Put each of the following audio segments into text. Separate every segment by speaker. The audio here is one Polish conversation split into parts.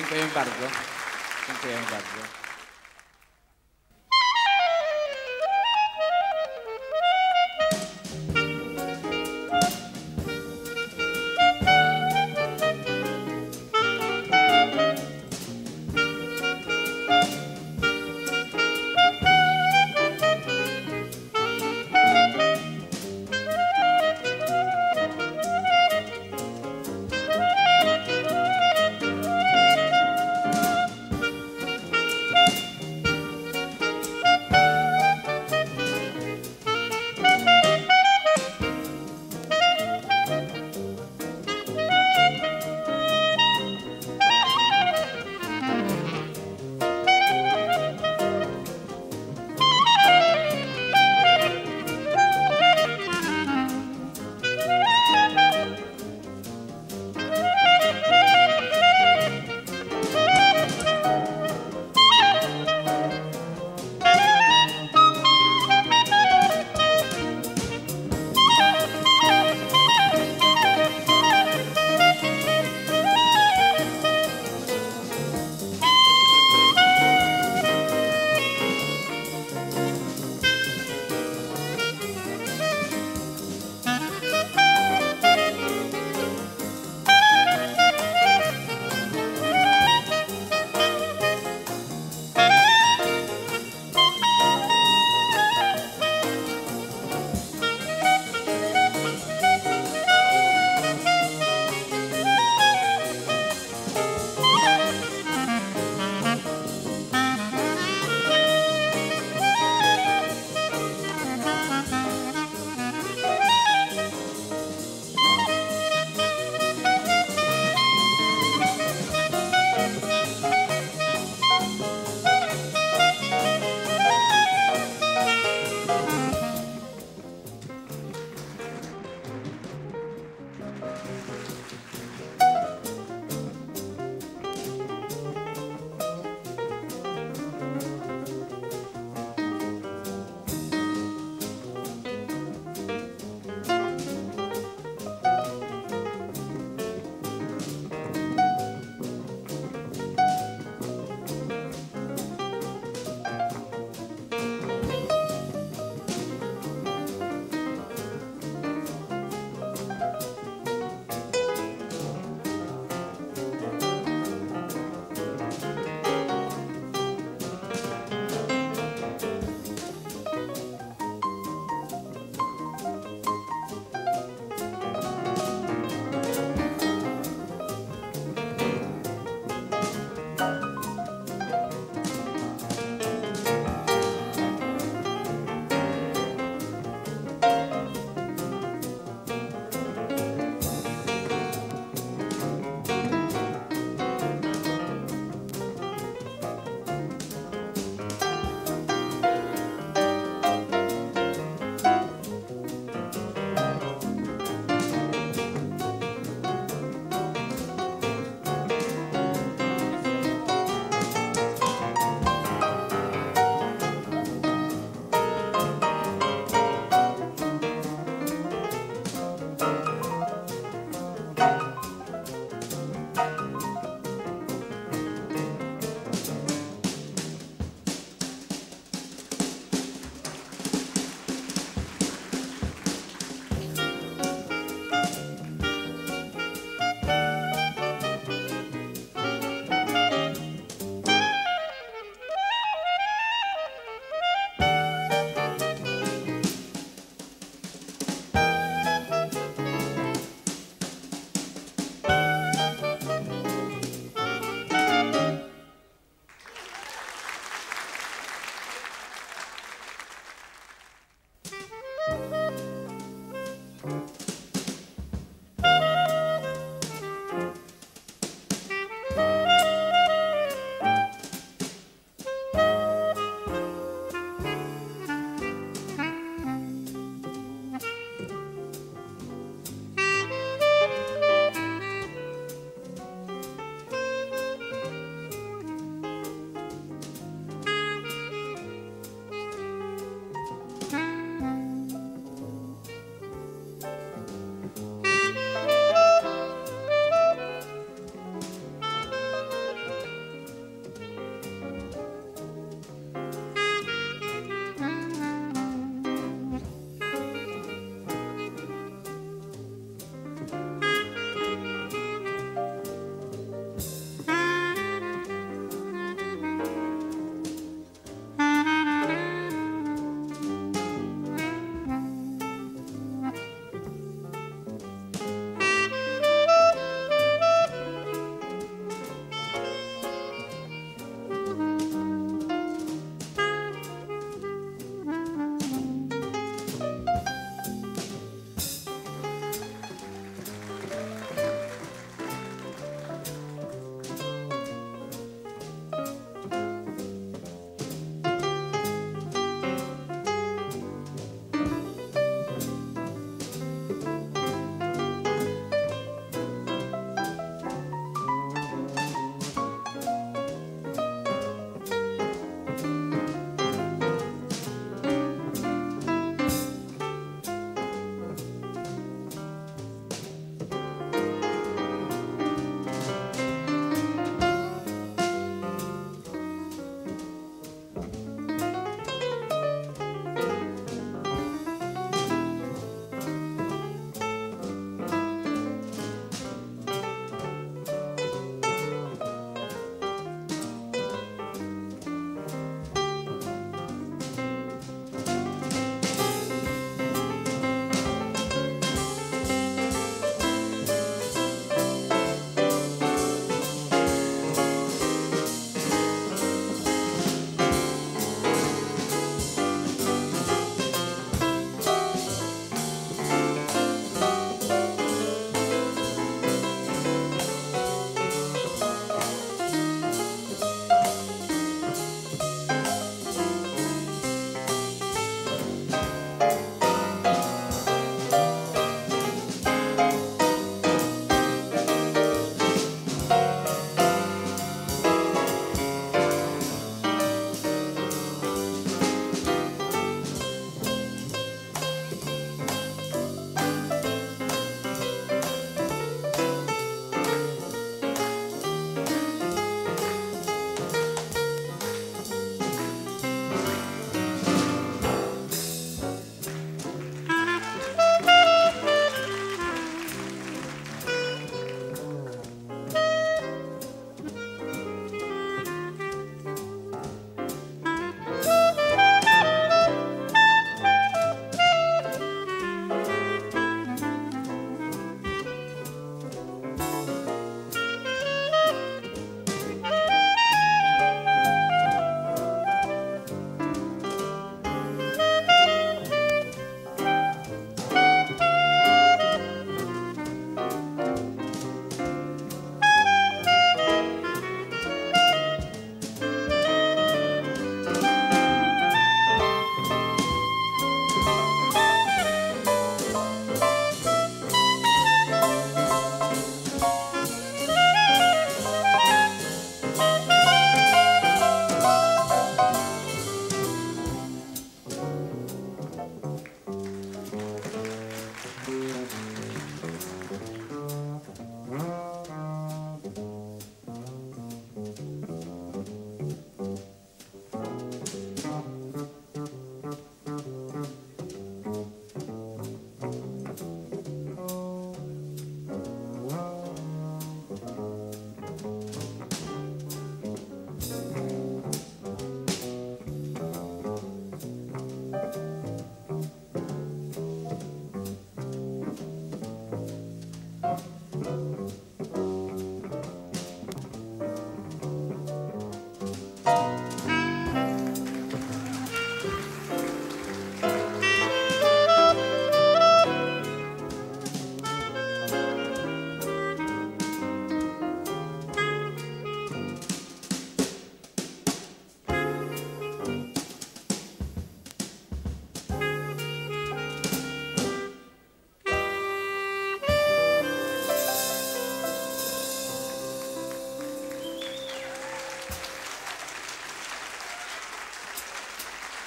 Speaker 1: Dziękujemy bardzo.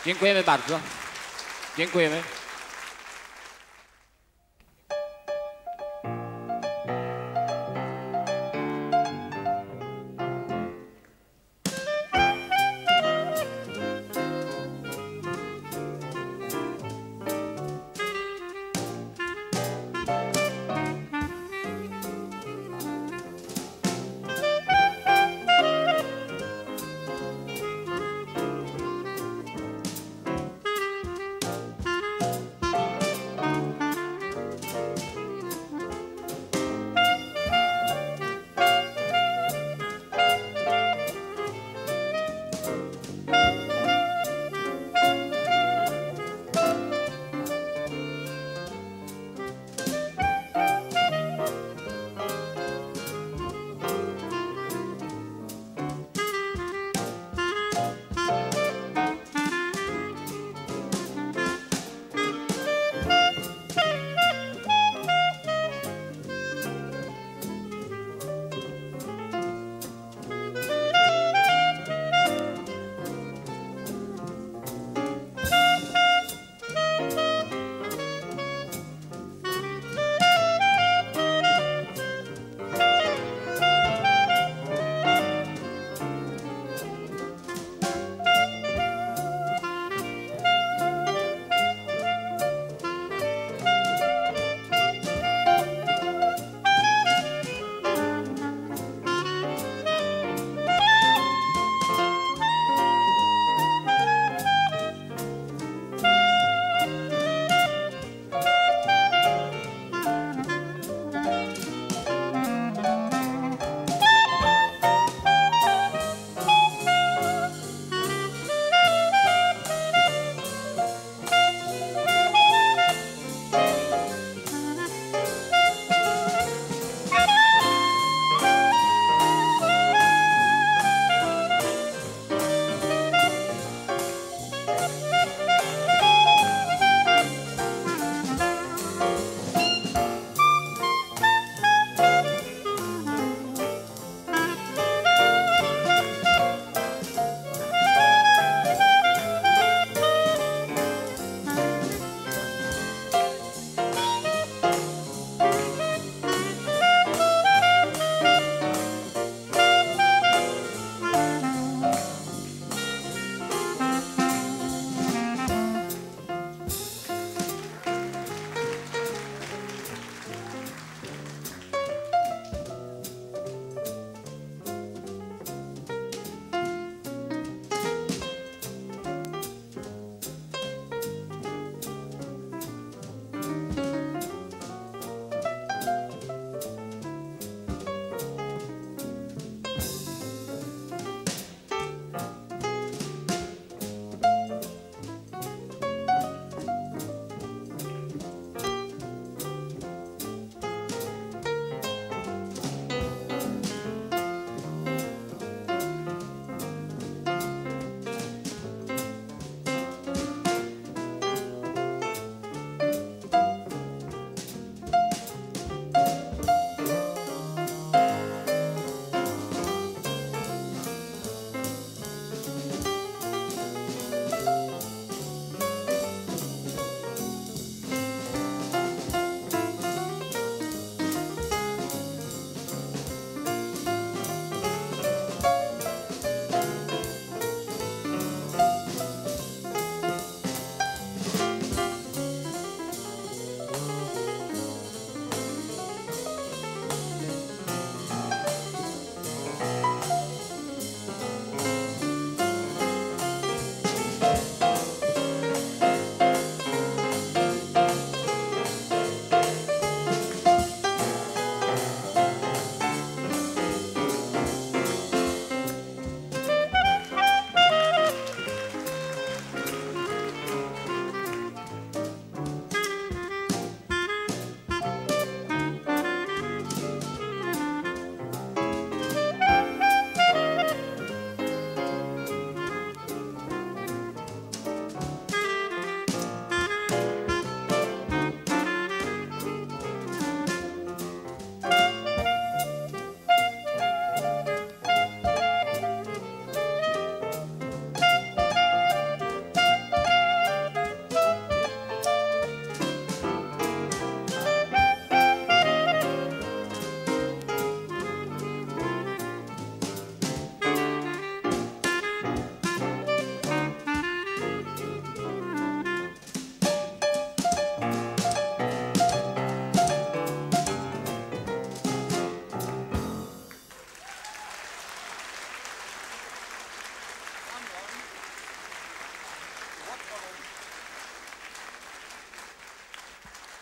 Speaker 1: Dziękujemy bardzo. Dziękujemy.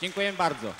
Speaker 1: Dziękuję bardzo.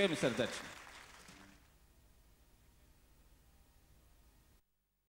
Speaker 1: Ďakujeme srdečne.